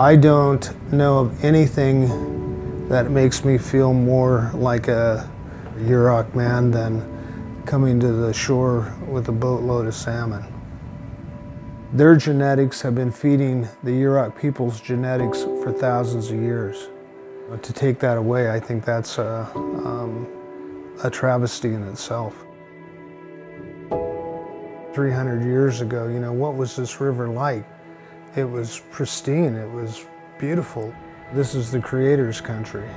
I don't know of anything that makes me feel more like a Yurok man than coming to the shore with a boatload of salmon. Their genetics have been feeding the Yurok people's genetics for thousands of years. To take that away, I think that's a, um, a travesty in itself. 300 years ago, you know, what was this river like? It was pristine, it was beautiful. This is the Creator's country.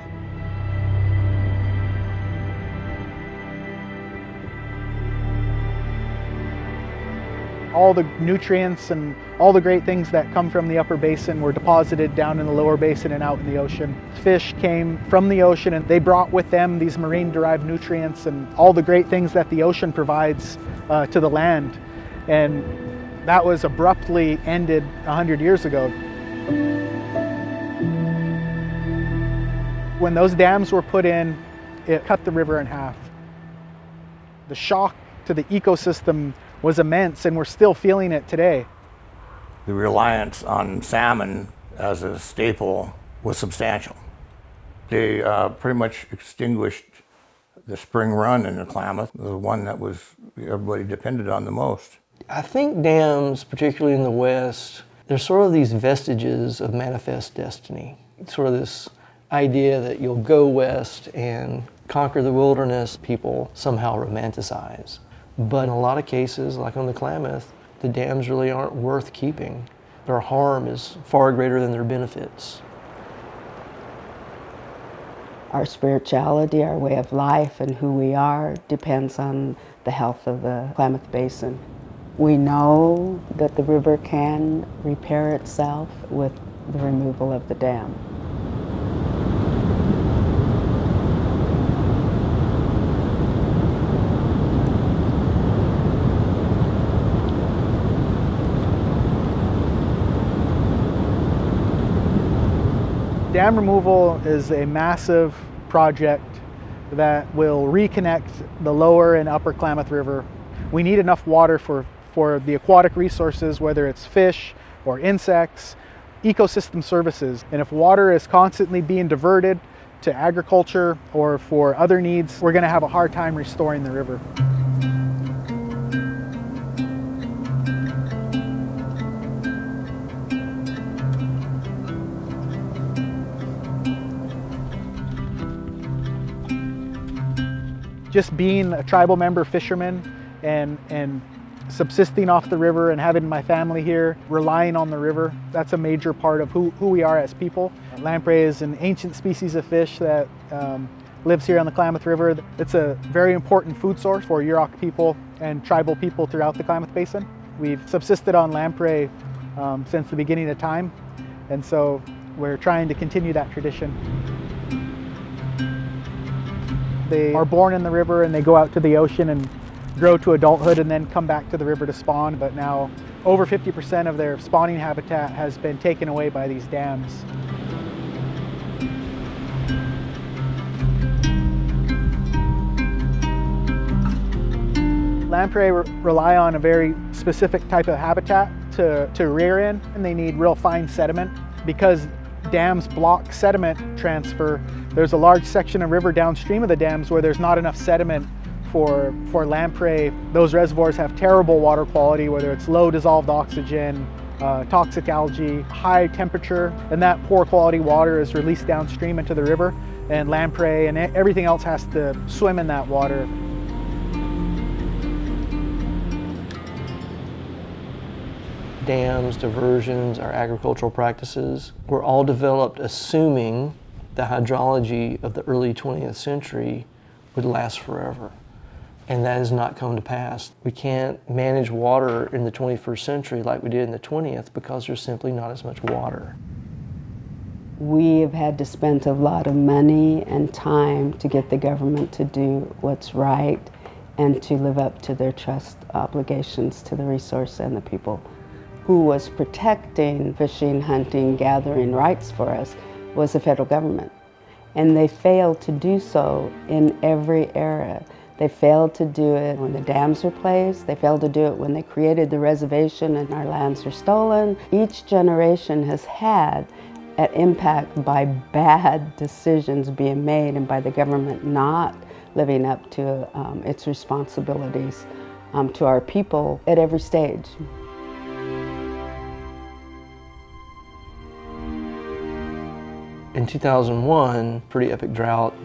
all the nutrients and all the great things that come from the upper basin were deposited down in the lower basin and out in the ocean. Fish came from the ocean and they brought with them these marine derived nutrients and all the great things that the ocean provides uh, to the land. And that was abruptly ended 100 years ago. When those dams were put in, it cut the river in half. The shock to the ecosystem was immense and we're still feeling it today. The reliance on salmon as a staple was substantial. They uh, pretty much extinguished the spring run in the Klamath, the one that was everybody depended on the most. I think dams, particularly in the West, there's sort of these vestiges of manifest destiny. Sort of this idea that you'll go west and conquer the wilderness, people somehow romanticize. But in a lot of cases, like on the Klamath, the dams really aren't worth keeping. Their harm is far greater than their benefits. Our spirituality, our way of life, and who we are depends on the health of the Klamath Basin. We know that the river can repair itself with the removal of the dam. Dam removal is a massive project that will reconnect the lower and upper Klamath River. We need enough water for, for the aquatic resources, whether it's fish or insects, ecosystem services. And if water is constantly being diverted to agriculture or for other needs, we're gonna have a hard time restoring the river. just being a tribal member fisherman and, and subsisting off the river and having my family here, relying on the river, that's a major part of who, who we are as people. Lamprey is an ancient species of fish that um, lives here on the Klamath River. It's a very important food source for Yurok people and tribal people throughout the Klamath Basin. We've subsisted on lamprey um, since the beginning of time, and so we're trying to continue that tradition. They are born in the river and they go out to the ocean and grow to adulthood and then come back to the river to spawn. But now over 50% of their spawning habitat has been taken away by these dams. Lamprey re rely on a very specific type of habitat to, to rear in and they need real fine sediment because dams block sediment transfer. There's a large section of river downstream of the dams where there's not enough sediment for, for lamprey. Those reservoirs have terrible water quality, whether it's low dissolved oxygen, uh, toxic algae, high temperature, and that poor quality water is released downstream into the river and lamprey and everything else has to swim in that water. dams, diversions, our agricultural practices were all developed assuming the hydrology of the early 20th century would last forever. And that has not come to pass. We can't manage water in the 21st century like we did in the 20th because there's simply not as much water. We have had to spend a lot of money and time to get the government to do what's right and to live up to their trust obligations to the resource and the people who was protecting fishing, hunting, gathering rights for us was the federal government. And they failed to do so in every era. They failed to do it when the dams were placed. They failed to do it when they created the reservation and our lands were stolen. Each generation has had an impact by bad decisions being made and by the government not living up to um, its responsibilities um, to our people at every stage. In 2001, pretty epic drought,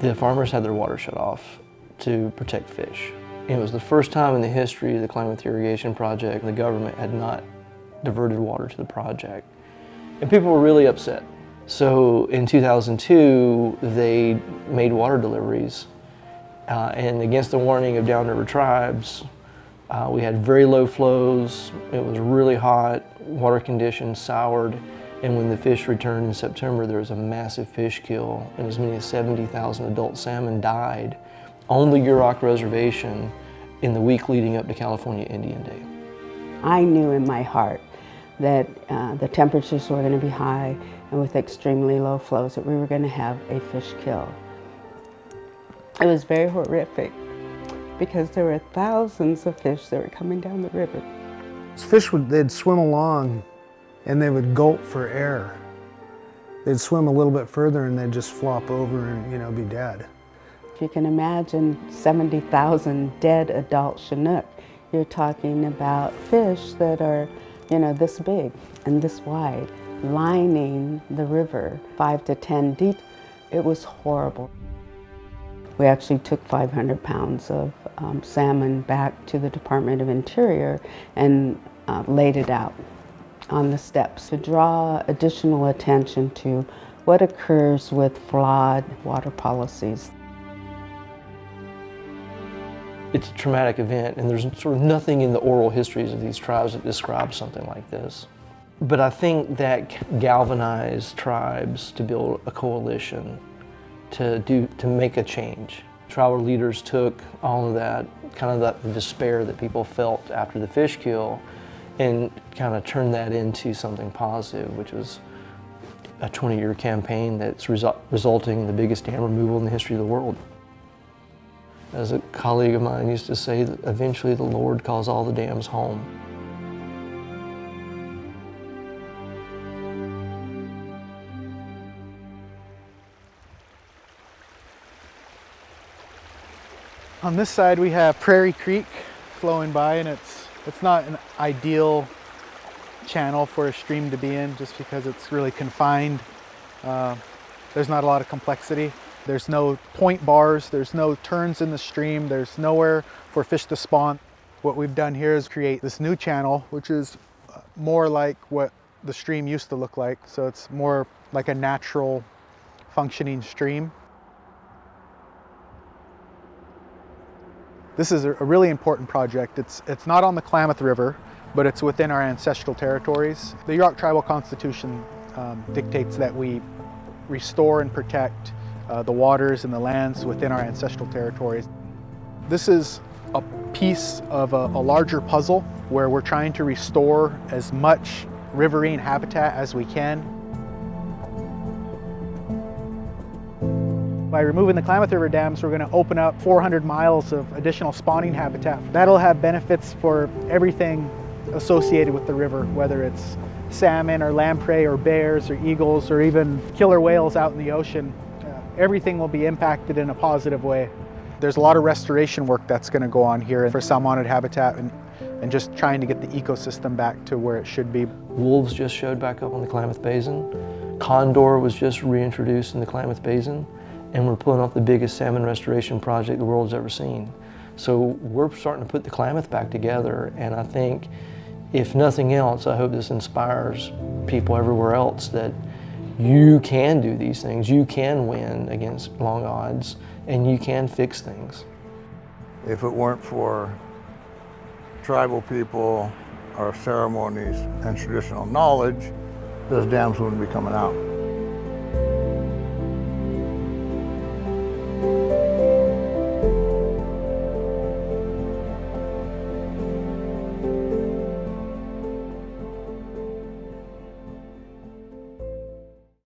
the farmers had their water shut off to protect fish. It was the first time in the history of the Klamath Irrigation Project the government had not diverted water to the project. And people were really upset. So in 2002, they made water deliveries. Uh, and against the warning of downriver tribes, uh, we had very low flows. It was really hot, water conditions soured. And when the fish returned in September, there was a massive fish kill, and as many as 70,000 adult salmon died on the Yurok Reservation in the week leading up to California Indian Day. I knew in my heart that uh, the temperatures were going to be high and with extremely low flows that we were going to have a fish kill. It was very horrific because there were thousands of fish that were coming down the river. Fish would they'd swim along and they would gulp for air. They'd swim a little bit further and they'd just flop over and you know be dead. If you can imagine 70,000 dead adult Chinook, you're talking about fish that are, you know, this big and this wide, lining the river, five to 10 deep. It was horrible. We actually took 500 pounds of um, salmon back to the Department of Interior and uh, laid it out on the steps to draw additional attention to what occurs with flawed water policies. It's a traumatic event, and there's sort of nothing in the oral histories of these tribes that describes something like this. But I think that galvanized tribes to build a coalition to do to make a change. Tribal leaders took all of that, kind of that despair that people felt after the fish kill, and kind of turned that into something positive, which was a 20-year campaign that's resu resulting in the biggest dam removal in the history of the world. As a colleague of mine used to say, eventually the Lord calls all the dams home. On this side we have Prairie Creek flowing by and it's it's not an ideal channel for a stream to be in just because it's really confined. Uh, there's not a lot of complexity. There's no point bars, there's no turns in the stream, there's nowhere for fish to spawn. What we've done here is create this new channel, which is more like what the stream used to look like. So it's more like a natural functioning stream. This is a really important project. It's, it's not on the Klamath River, but it's within our ancestral territories. The Yurok Tribal Constitution um, dictates that we restore and protect uh, the waters and the lands within our ancestral territories. This is a piece of a, a larger puzzle where we're trying to restore as much riverine habitat as we can By removing the Klamath River dams, we're going to open up 400 miles of additional spawning habitat. That'll have benefits for everything associated with the river, whether it's salmon or lamprey or bears or eagles or even killer whales out in the ocean. Everything will be impacted in a positive way. There's a lot of restoration work that's going to go on here for salmonid habitat and, and just trying to get the ecosystem back to where it should be. Wolves just showed back up on the Klamath Basin. Condor was just reintroduced in the Klamath Basin and we're pulling off the biggest salmon restoration project the world's ever seen. So we're starting to put the Klamath back together, and I think, if nothing else, I hope this inspires people everywhere else that you can do these things, you can win against long odds, and you can fix things. If it weren't for tribal people, our ceremonies, and traditional knowledge, those dams wouldn't be coming out.